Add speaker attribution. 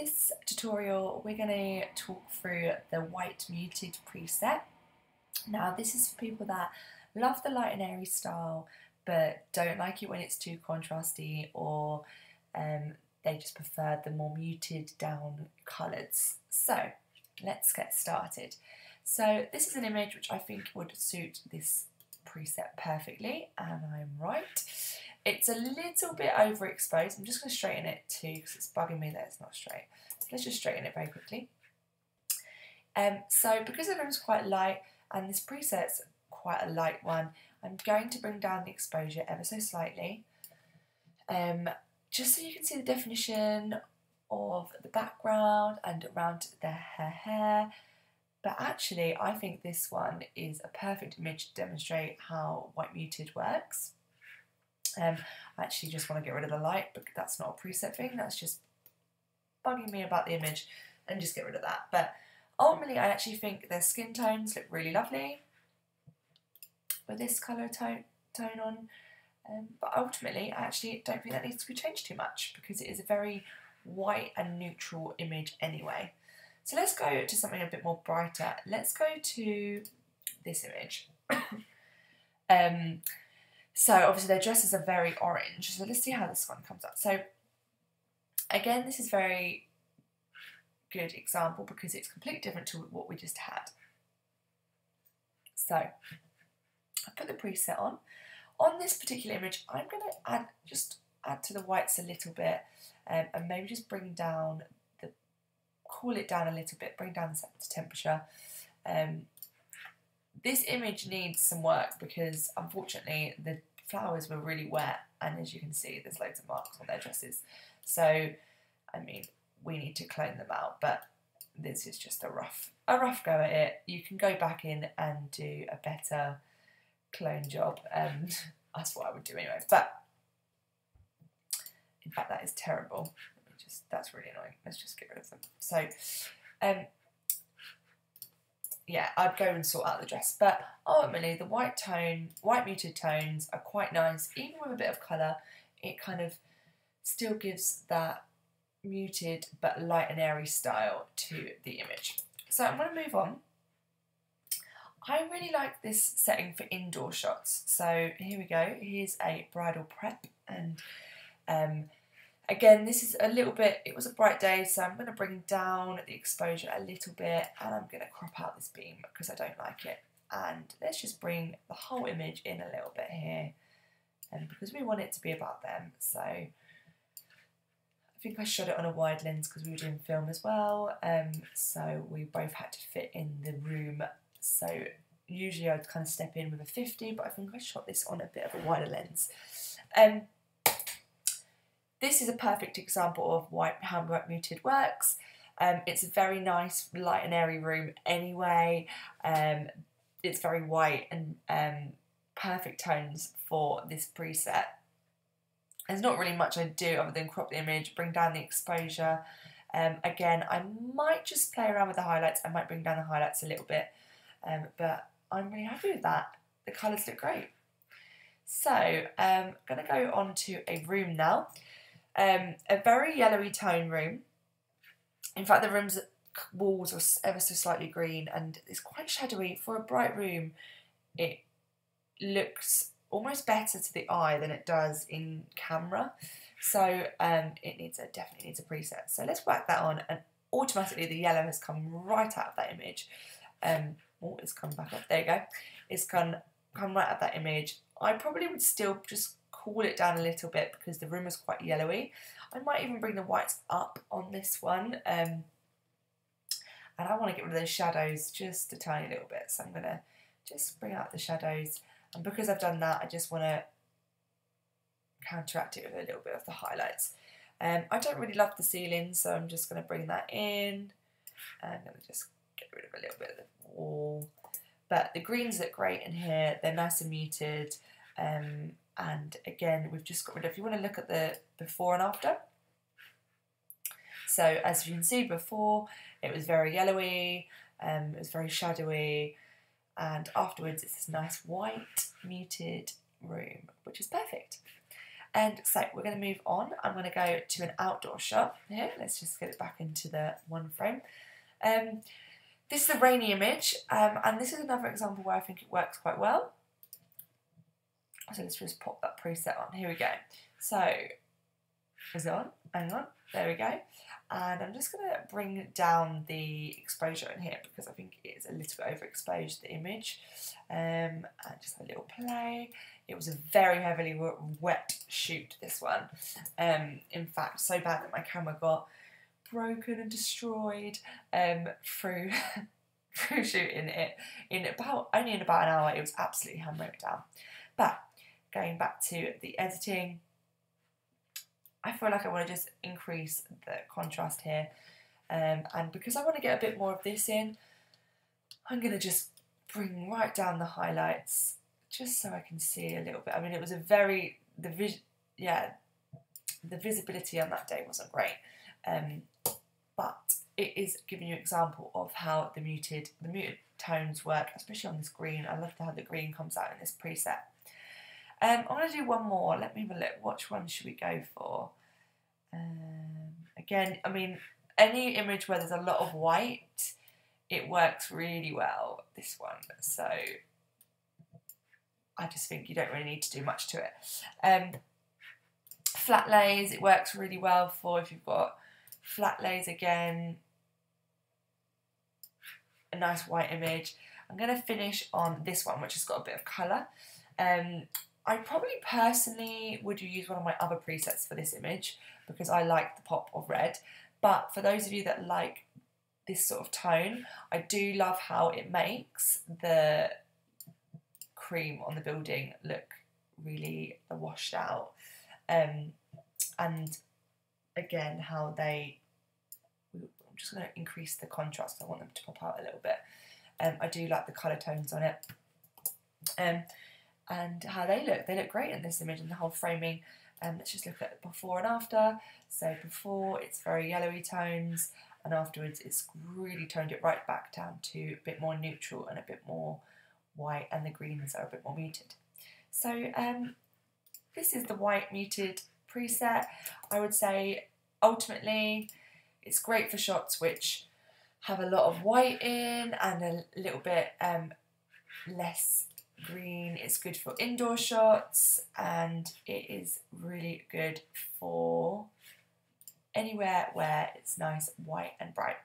Speaker 1: this tutorial we're going to talk through the white muted preset. Now this is for people that love the light and airy style but don't like it when it's too contrasty or um, they just prefer the more muted down colours. So let's get started. So this is an image which I think would suit this preset perfectly and I'm right. It's a little bit overexposed. I'm just going to straighten it too because it's bugging me that it's not straight. So let's just straighten it very quickly. Um, so because the room's quite light and this preset's quite a light one, I'm going to bring down the exposure ever so slightly. Um, just so you can see the definition of the background and around the hair. But actually, I think this one is a perfect image to demonstrate how white muted works. Um, I actually just want to get rid of the light, but that's not a preset thing. That's just bugging me about the image and just get rid of that. But ultimately, I actually think their skin tones look really lovely with this colour tone, tone on. Um, but ultimately, I actually don't think that needs to be changed too much because it is a very white and neutral image anyway. So let's go to something a bit more brighter. Let's go to this image. um, so obviously their dresses are very orange. So let's see how this one comes up. So again, this is very good example because it's completely different to what we just had. So I put the preset on. On this particular image, I'm going to add just add to the whites a little bit um, and maybe just bring down the, cool it down a little bit, bring down the temperature. Um, this image needs some work because unfortunately the flowers were really wet and as you can see there's loads of marks on their dresses. So, I mean, we need to clone them out, but this is just a rough, a rough go at it. You can go back in and do a better clone job and that's what I would do anyway. But in fact, that is terrible. Just that's really annoying. Let's just get rid of them. So, um, yeah, I'd go and sort out the dress. But ultimately, the white tone, white muted tones are quite nice. Even with a bit of colour, it kind of still gives that muted but light and airy style to the image. So I'm going to move on. I really like this setting for indoor shots. So here we go. Here's a bridal prep and um, again, this is a little bit, it was a bright day, so I'm going to bring down the exposure a little bit and I'm going to crop out this beam because I don't like it. And let's just bring the whole image in a little bit here and because we want it to be about them. So I think I shot it on a wide lens because we were doing film as well. Um, so we both had to fit in the room. So usually I'd kind of step in with a 50, but I think I shot this on a bit of a wider lens. Um, this is a perfect example of white, how white muted works. Um, it's a very nice light and airy room anyway. Um, it's very white and um, perfect tones for this preset. There's not really much I do other than crop the image, bring down the exposure. Um, again, I might just play around with the highlights. I might bring down the highlights a little bit, um, but I'm really happy with that. The colours look great. So I'm um, going to go on to a room now. Um, a very yellowy tone room. In fact, the room's walls are ever so slightly green and it's quite shadowy. For a bright room, it looks almost better to the eye than it does in camera. So um, it needs a definitely needs a preset. So let's whack that on and automatically the yellow has come right out of that image. Um, oh, it's come back up. There you go. It's come, come right out of that image. I probably would still just cool it down a little bit because the room is quite yellowy. I might even bring the whites up on this one. Um, and I want to get rid of those shadows just a tiny little bit. So I'm going to just bring out the shadows. And because I've done that, I just want to counteract it with a little bit of the highlights. Um, I don't really love the ceiling, so I'm just going to bring that in. I'm going to just get rid of a little bit of the wall. But the greens look great in here. They're nice and muted. Um, and again we've just got rid of, if you want to look at the before and after, so as you can see before it was very yellowy, um, it was very shadowy, and afterwards it's this nice white muted room, which is perfect. And so we're going to move on. I'm going to go to an outdoor shot here. Let's just get it back into the one frame. Um, this is a rainy image, um, and this is another example where I think it works quite well. So let's just pop that preset on. Here we go. So, is it on? Hang on. There we go. And I'm just going to bring down the exposure in here because I think it is a little bit overexposed, the image. Um, and just a little play. It was a very heavily wet shoot, this one. Um, in fact, so bad that my camera got broken and destroyed um, through through shooting it in about only in about an hour. It was absolutely hammering down. But going back to the editing, I feel like I want to just increase the contrast here. Um, and because I want to get a bit more of this in, I'm going to just bring right down the highlights just so I can see a little bit. I mean, it was a very, the vis yeah, the visibility on that day wasn't great. Um, but it is giving you an example of how the muted, the muted tones work, especially on this green. I love how the green comes out in this preset. Um, I want to do one more. Let me have a look. Which one should we go for? Um, again, I mean, any image where there's a lot of white, it works really well, this one. So I just think you don't really need to do much to it. Um, flat lays, it works really well for if you've got flat lays again, a nice white image. I'm going to finish on this one, which has got a bit of colour. Um, I probably personally would use one of my other presets for this image because I like the pop of red. But for those of you that like this sort of tone, I do love how it makes the cream on the building look really washed out. Um, and again, how they, I'm just going to increase the contrast. I want them to pop out a little bit. Um, I do like the colour tones on it. Um, and how they look. They look great in this image and the whole framing. Um, let's just look at before and after. So before it's very yellowy tones and afterwards it's really toned it right back down to a bit more neutral and a bit more white and the greens are a bit more muted. So um, this is the white muted preset. I would say ultimately it's great for shots which have a lot of white in and a little bit um, less green. It's good for indoor shots and it is really good for anywhere where it's nice, white and bright.